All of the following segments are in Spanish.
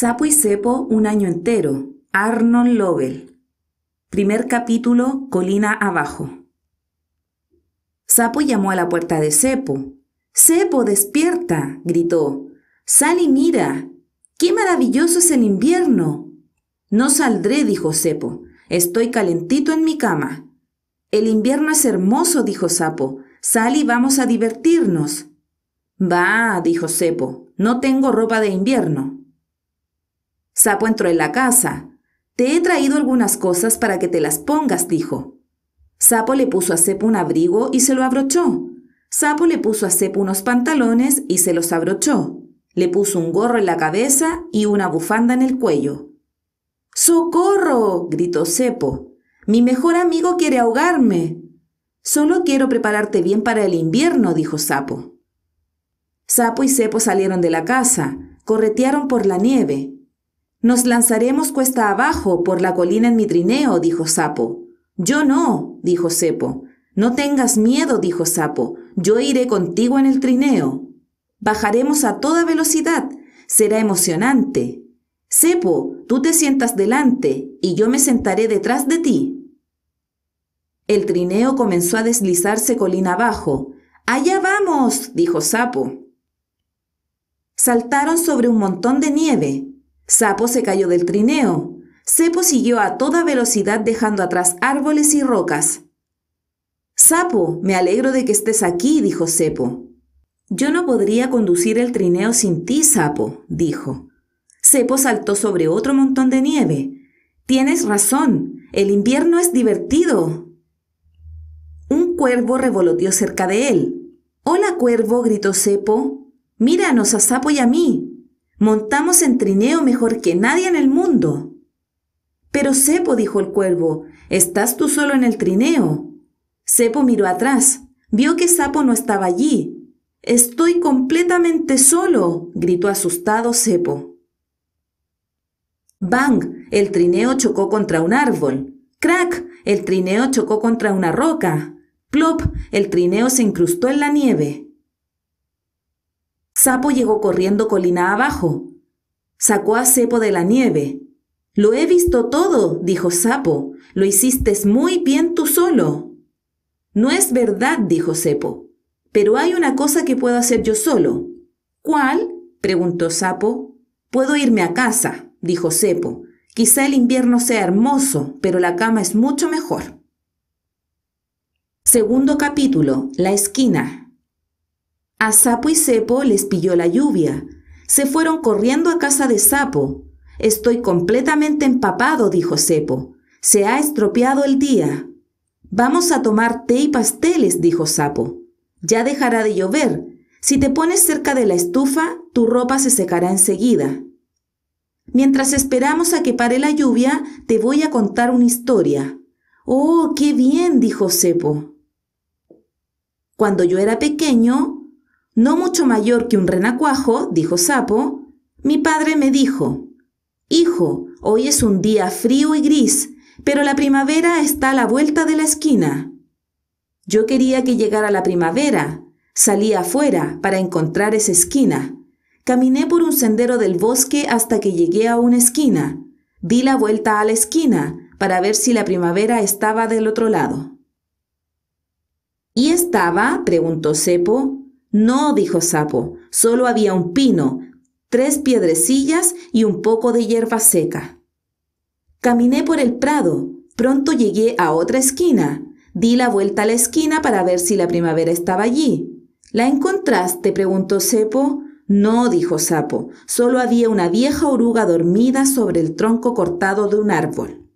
Sapo y Cepo un año entero. Arnold Lovell. Primer capítulo, Colina abajo. Sapo llamó a la puerta de Cepo. Cepo, despierta, gritó. Sal y mira. ¡Qué maravilloso es el invierno! No saldré, dijo Cepo. Estoy calentito en mi cama. El invierno es hermoso, dijo Sapo. Sal y vamos a divertirnos. Va, dijo Cepo. No tengo ropa de invierno. Sapo entró en la casa. Te he traído algunas cosas para que te las pongas, dijo. Sapo le puso a Cepo un abrigo y se lo abrochó. Sapo le puso a Cepo unos pantalones y se los abrochó. Le puso un gorro en la cabeza y una bufanda en el cuello. ¡Socorro! gritó Cepo. Mi mejor amigo quiere ahogarme. Solo quiero prepararte bien para el invierno, dijo Sapo. Sapo y Cepo salieron de la casa, corretearon por la nieve, nos lanzaremos cuesta abajo por la colina en mi trineo, dijo Sapo. Yo no, dijo Cepo. No tengas miedo, dijo Sapo. Yo iré contigo en el trineo. Bajaremos a toda velocidad. Será emocionante. Cepo, tú te sientas delante y yo me sentaré detrás de ti. El trineo comenzó a deslizarse colina abajo. Allá vamos, dijo Sapo. Saltaron sobre un montón de nieve. Sapo se cayó del trineo. Cepo siguió a toda velocidad dejando atrás árboles y rocas. Sapo, me alegro de que estés aquí, dijo Cepo. Yo no podría conducir el trineo sin ti, Sapo, dijo. Cepo saltó sobre otro montón de nieve. Tienes razón, el invierno es divertido. Un cuervo revoloteó cerca de él. Hola, cuervo, gritó Cepo. Míranos a Sapo y a mí. Montamos en trineo mejor que nadie en el mundo. Pero Cepo, dijo el cuervo, estás tú solo en el trineo. Cepo miró atrás, vio que Sapo no estaba allí. Estoy completamente solo, gritó asustado Cepo. Bang, el trineo chocó contra un árbol. Crack, el trineo chocó contra una roca. Plop, el trineo se incrustó en la nieve. Sapo llegó corriendo colina abajo. Sacó a Cepo de la nieve. Lo he visto todo, dijo Sapo. Lo hiciste muy bien tú solo. No es verdad, dijo Cepo. Pero hay una cosa que puedo hacer yo solo. ¿Cuál? preguntó Sapo. Puedo irme a casa, dijo Cepo. Quizá el invierno sea hermoso, pero la cama es mucho mejor. Segundo capítulo. La esquina. A Sapo y Cepo les pilló la lluvia. Se fueron corriendo a casa de Sapo. Estoy completamente empapado, dijo Cepo. Se ha estropeado el día. Vamos a tomar té y pasteles, dijo Sapo. Ya dejará de llover. Si te pones cerca de la estufa, tu ropa se secará enseguida. Mientras esperamos a que pare la lluvia, te voy a contar una historia. Oh, qué bien, dijo Cepo. Cuando yo era pequeño, no mucho mayor que un renacuajo, dijo Sapo, mi padre me dijo, Hijo, hoy es un día frío y gris, pero la primavera está a la vuelta de la esquina. Yo quería que llegara la primavera. Salí afuera para encontrar esa esquina. Caminé por un sendero del bosque hasta que llegué a una esquina. Di la vuelta a la esquina para ver si la primavera estaba del otro lado. ¿Y estaba? preguntó Cepo. No, dijo Sapo, solo había un pino, tres piedrecillas y un poco de hierba seca. Caminé por el prado, pronto llegué a otra esquina, di la vuelta a la esquina para ver si la primavera estaba allí. ¿La encontraste? preguntó Cepo. No, dijo Sapo, solo había una vieja oruga dormida sobre el tronco cortado de un árbol.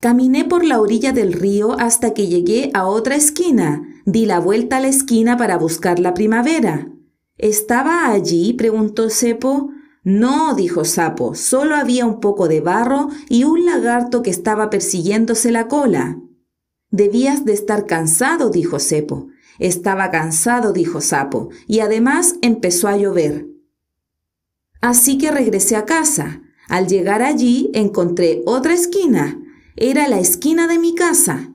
Caminé por la orilla del río hasta que llegué a otra esquina. Di la vuelta a la esquina para buscar la primavera. ¿Estaba allí? preguntó Cepo. No, dijo Sapo, solo había un poco de barro y un lagarto que estaba persiguiéndose la cola. Debías de estar cansado, dijo Cepo. Estaba cansado, dijo Sapo, y además empezó a llover. Así que regresé a casa. Al llegar allí encontré otra esquina. Era la esquina de mi casa.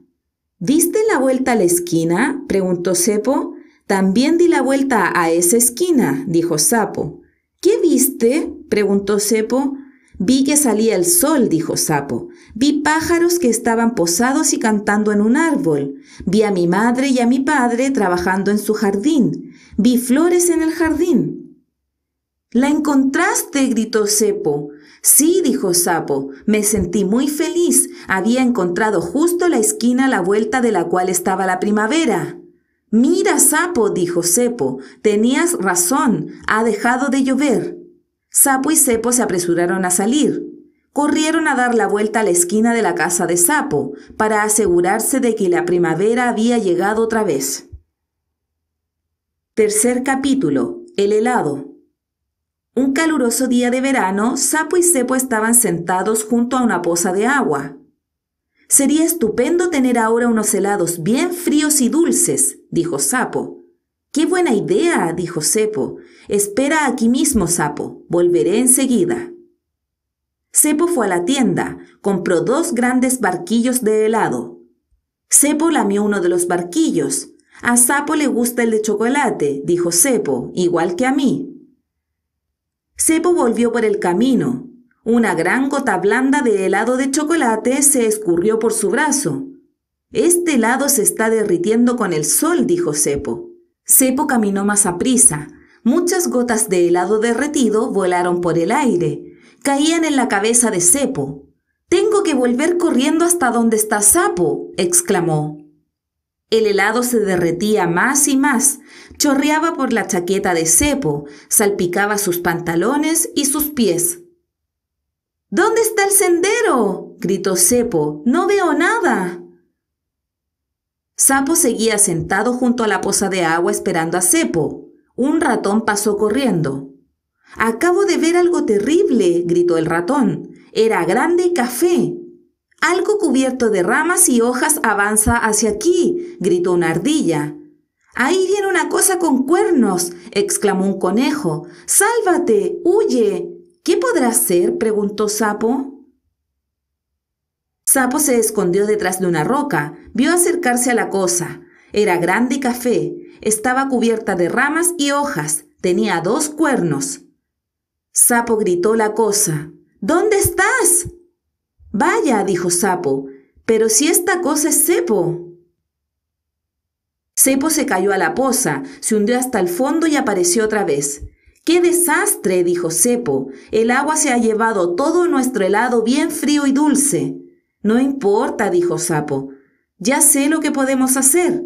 ¿Diste la vuelta a la esquina? preguntó Cepo. También di la vuelta a esa esquina, dijo Sapo. ¿Qué viste? preguntó Cepo. Vi que salía el sol, dijo Sapo. Vi pájaros que estaban posados y cantando en un árbol. Vi a mi madre y a mi padre trabajando en su jardín. Vi flores en el jardín. ¿La encontraste? gritó Cepo. Sí, dijo Sapo. Me sentí muy feliz. Había encontrado justo la esquina a la vuelta de la cual estaba la primavera. Mira, Sapo, dijo Cepo. Tenías razón. Ha dejado de llover. Sapo y Cepo se apresuraron a salir. Corrieron a dar la vuelta a la esquina de la casa de Sapo para asegurarse de que la primavera había llegado otra vez. Tercer capítulo. El helado. Un caluroso día de verano, Sapo y Cepo estaban sentados junto a una poza de agua. Sería estupendo tener ahora unos helados bien fríos y dulces, dijo Sapo. ¡Qué buena idea! dijo Cepo. Espera aquí mismo, Sapo. Volveré enseguida. Cepo fue a la tienda, compró dos grandes barquillos de helado. Cepo lamió uno de los barquillos. A Sapo le gusta el de chocolate, dijo Cepo, igual que a mí. Cepo volvió por el camino. Una gran gota blanda de helado de chocolate se escurrió por su brazo. Este helado se está derritiendo con el sol, dijo Cepo. Cepo caminó más a prisa. Muchas gotas de helado derretido volaron por el aire. Caían en la cabeza de Cepo. Tengo que volver corriendo hasta donde está Sapo, exclamó. El helado se derretía más y más, chorreaba por la chaqueta de Cepo, salpicaba sus pantalones y sus pies. ¿Dónde está el sendero? gritó Cepo. No veo nada. Sapo seguía sentado junto a la poza de agua esperando a Cepo. Un ratón pasó corriendo. Acabo de ver algo terrible, gritó el ratón. Era grande y café. Algo cubierto de ramas y hojas avanza hacia aquí, gritó una ardilla. Ahí viene una cosa con cuernos, exclamó un conejo. Sálvate, huye. ¿Qué podrá ser? preguntó Sapo. Sapo se escondió detrás de una roca, vio acercarse a la cosa. Era grande y café, estaba cubierta de ramas y hojas, tenía dos cuernos. Sapo gritó la cosa. ¿Dónde estás? Vaya, dijo Sapo, pero si esta cosa es cepo. Cepo se cayó a la poza, se hundió hasta el fondo y apareció otra vez. ¡Qué desastre! dijo Cepo. El agua se ha llevado todo nuestro helado bien frío y dulce. No importa, dijo Sapo. Ya sé lo que podemos hacer.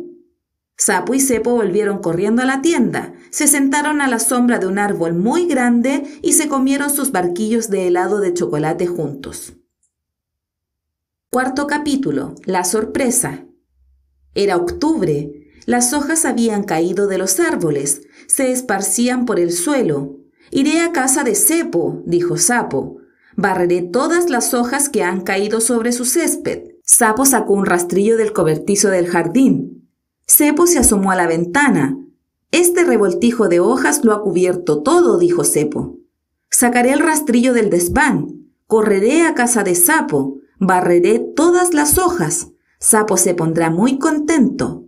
Sapo y Cepo volvieron corriendo a la tienda, se sentaron a la sombra de un árbol muy grande y se comieron sus barquillos de helado de chocolate juntos. Cuarto capítulo. La sorpresa. Era octubre. Las hojas habían caído de los árboles, se esparcían por el suelo. Iré a casa de Cepo, dijo Sapo. Barreré todas las hojas que han caído sobre su césped. Sapo sacó un rastrillo del cobertizo del jardín. Cepo se asomó a la ventana. Este revoltijo de hojas lo ha cubierto todo, dijo Cepo. Sacaré el rastrillo del desván. Correré a casa de Sapo. Barreré todas las hojas. Sapo se pondrá muy contento.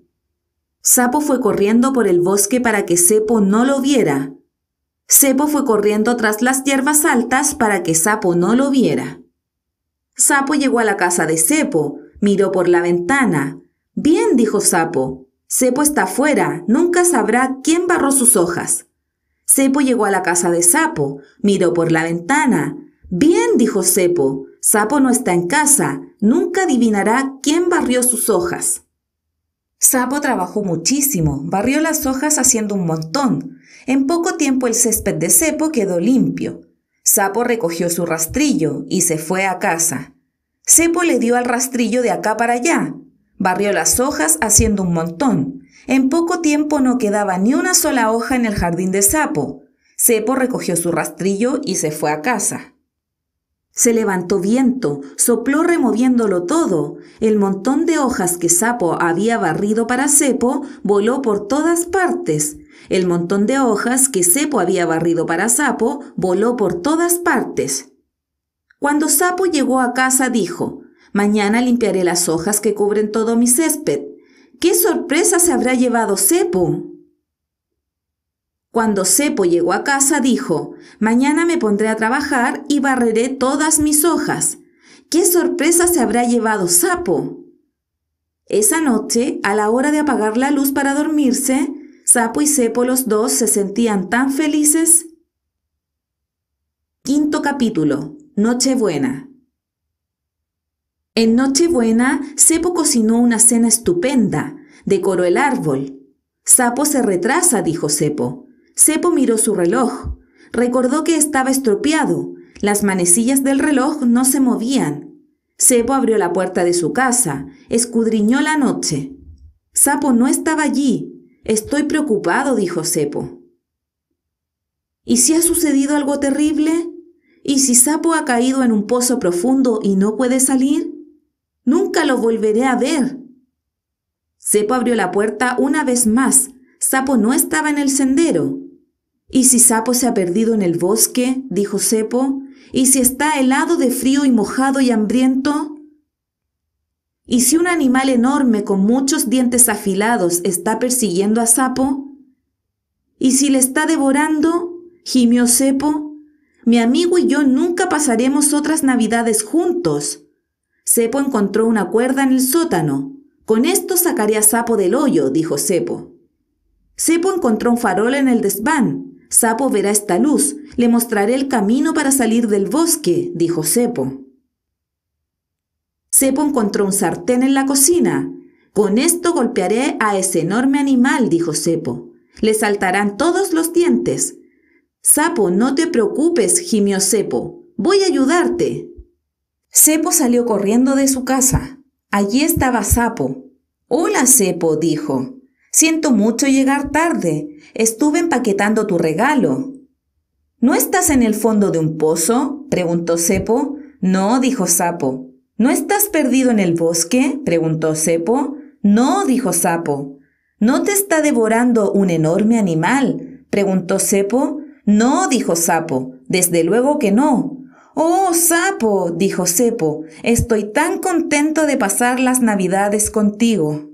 Sapo fue corriendo por el bosque para que Cepo no lo viera. Sapo fue corriendo tras las hierbas altas para que Sapo no lo viera. Sapo llegó a la casa de Cepo, miró por la ventana. Bien, dijo Sapo. Cepo está fuera, nunca sabrá quién barró sus hojas. Cepo llegó a la casa de Sapo, miró por la ventana. Bien, dijo Cepo. Sapo no está en casa, nunca adivinará quién barrió sus hojas. Sapo trabajó muchísimo, barrió las hojas haciendo un montón. En poco tiempo el césped de Cepo quedó limpio. Sapo recogió su rastrillo y se fue a casa. Cepo le dio al rastrillo de acá para allá. Barrió las hojas haciendo un montón. En poco tiempo no quedaba ni una sola hoja en el jardín de Sapo. Cepo recogió su rastrillo y se fue a casa. Se levantó viento, sopló removiéndolo todo. El montón de hojas que Sapo había barrido para Cepo voló por todas partes. El montón de hojas que Cepo había barrido para Sapo voló por todas partes. Cuando Sapo llegó a casa dijo, Mañana limpiaré las hojas que cubren todo mi césped. ¿Qué sorpresa se habrá llevado Cepo? Cuando Cepo llegó a casa dijo, Mañana me pondré a trabajar y barreré todas mis hojas. ¿Qué sorpresa se habrá llevado Sapo? Esa noche, a la hora de apagar la luz para dormirse, Sapo y Cepo los dos se sentían tan felices. Quinto capítulo. Nochebuena. En Nochebuena, Cepo cocinó una cena estupenda, decoró el árbol. Sapo se retrasa, dijo Cepo. Cepo miró su reloj. Recordó que estaba estropeado. Las manecillas del reloj no se movían. Cepo abrió la puerta de su casa, escudriñó la noche. Sapo no estaba allí. Estoy preocupado, dijo Cepo. ¿Y si ha sucedido algo terrible? ¿Y si Sapo ha caído en un pozo profundo y no puede salir? Nunca lo volveré a ver. Cepo abrió la puerta una vez más. Sapo no estaba en el sendero. ¿Y si Sapo se ha perdido en el bosque? dijo Cepo. ¿Y si está helado de frío y mojado y hambriento? ¿Y si un animal enorme con muchos dientes afilados está persiguiendo a Sapo? ¿Y si le está devorando? gimió Cepo. Mi amigo y yo nunca pasaremos otras navidades juntos. Cepo encontró una cuerda en el sótano. Con esto sacaré a Sapo del hoyo, dijo Cepo. Cepo encontró un farol en el desván. Sapo verá esta luz, le mostraré el camino para salir del bosque, dijo Cepo. Cepo encontró un sartén en la cocina. Con esto golpearé a ese enorme animal, dijo Cepo. Le saltarán todos los dientes. Sapo, no te preocupes, gimió Cepo. Voy a ayudarte. Cepo salió corriendo de su casa. Allí estaba Sapo. Hola, Cepo, dijo. Siento mucho llegar tarde. Estuve empaquetando tu regalo. ¿No estás en el fondo de un pozo? preguntó Cepo. No, dijo Sapo. ¿No estás perdido en el bosque? preguntó Cepo. No, dijo Sapo. ¿No te está devorando un enorme animal? preguntó Cepo. No, dijo Sapo. Desde luego que no. Oh, Sapo, dijo Cepo, estoy tan contento de pasar las navidades contigo.